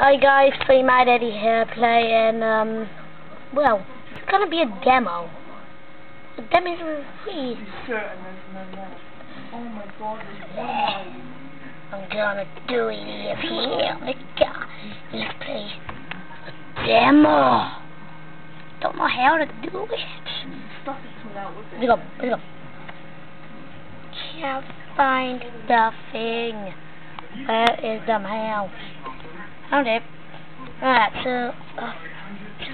Hi guys, Free Mad Eddie here playing, um, well, it's gonna be a demo. The demo is free. Oh my god. I'm gonna do it here. Let's go. Let's play a demo. Don't know how to do it. It. go, let's go. Can't find the thing. Where is the mouse? Found it. Alright, so, uh,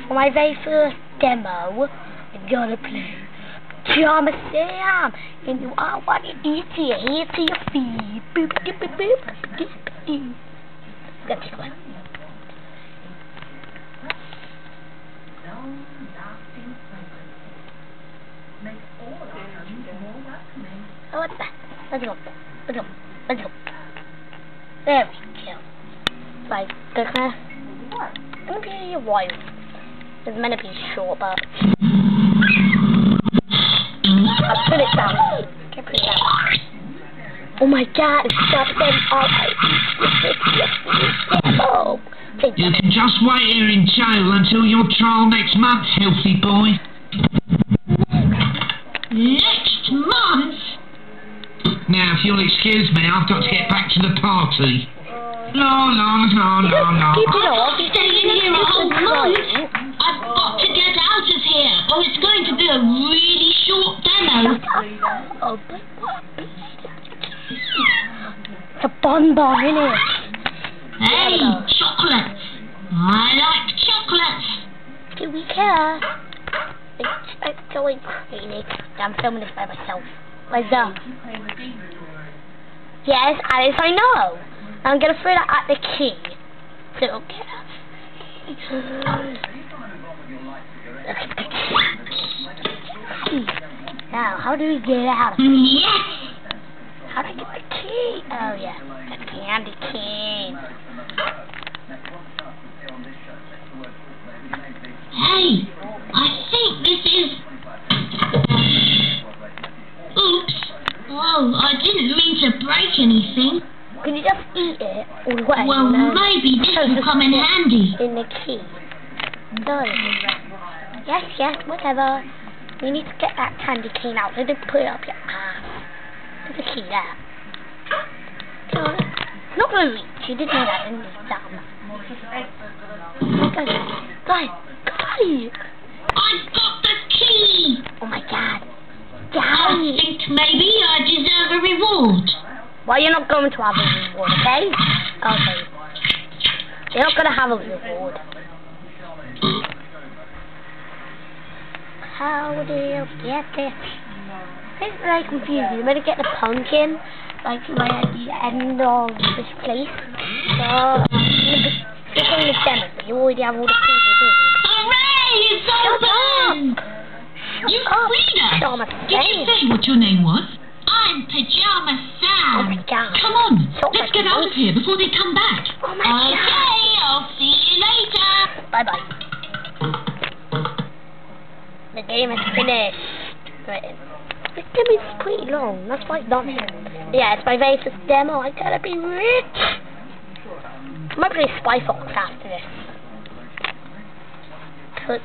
for my very first demo, I'm gonna play Pajama Sam, and you are what it your head to your feet. Boop, boop, boop, boop, boop, boop. Oh, what's that? Let's go. Let's go. Let's go. There we go. Like, they're gonna, gonna be a while. It's meant to be short, but I'll put it down. Okay, put it down. Oh my god, it's got them all Oh, You that. can just wait here in jail until your trial next month, healthy boy. Next month? Now, if you'll excuse me, I've got to get back to the party. No, no, no, no, no. Keep it off. Staying here a whole month? I've got to get out of here, or it's going to be a really short demo. Oh, but what? It's a bonbon, isn't it? Hey, chocolates! I like chocolates! Do we care? It's, it's going crazy. I'm filming this by myself. Where's that? Yes, Alice, I know. I'm gonna throw that at the key. So key. Now, how do we get out? Of here? Yes! How do I get the key? Oh yeah, the candy cane. Hey, I think this is... Oops! Oh, I didn't mean to break anything. Can you just eat it the? Well, then maybe this will come in handy. in the key. Done. Yes, yes, whatever. We need to get that candy cane out. So don't put it up your ass. Ah. There's a key there. On. Not gonna reach. You didn't know that, didn't you? Dumb. Guys, guys, guys. I've got the key! Oh my god. I Daddy. think maybe I deserve a reward. Well, you're not going to have a reward, okay? Okay. You're not going to have a reward. How do you get it? It's very confusing. You better get the pumpkin, like the end of this place. So, it's only the demo, but you already have all the pieces. Hooray! It's open! You Shut up! freed us! Did you say what your name was? I'm Pajama my god. Come on, So let's get out of here before they come back. Oh my okay, god. I'll see you later. Bye bye. The game is finished. Right. This game is pretty long. That's why it's not here. Yeah, it's my very first demo. I gotta be rich. I might play Spy Fox after this. Put,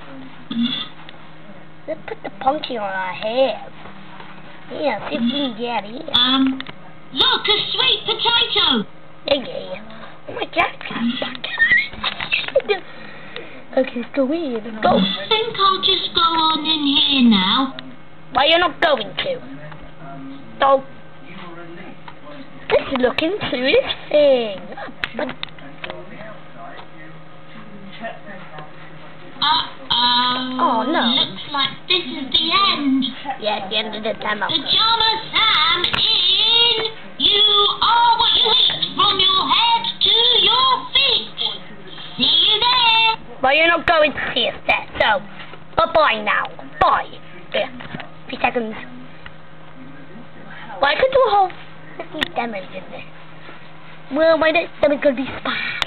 let's put the pumpkin on our head. Yeah, see if we can get it. Um, look, a sweet potato. Yeah, yeah, yeah. Oh my god, it's got a bucket on it. Okay, let's go in. Go. I think I'll just go on in here now. Why you're not going to? So let's look into this thing. Uh-oh. Oh, no. Looks like this is the end. yeah, the end of the demo. Pajama Sam in. You are what you eat from your head to your feet. See you there. Well, you're not going to see us there, so bye bye now. Bye. Yeah, few seconds. Well, I could do a whole 50 demos in this. Well, my next demo is going to be spam.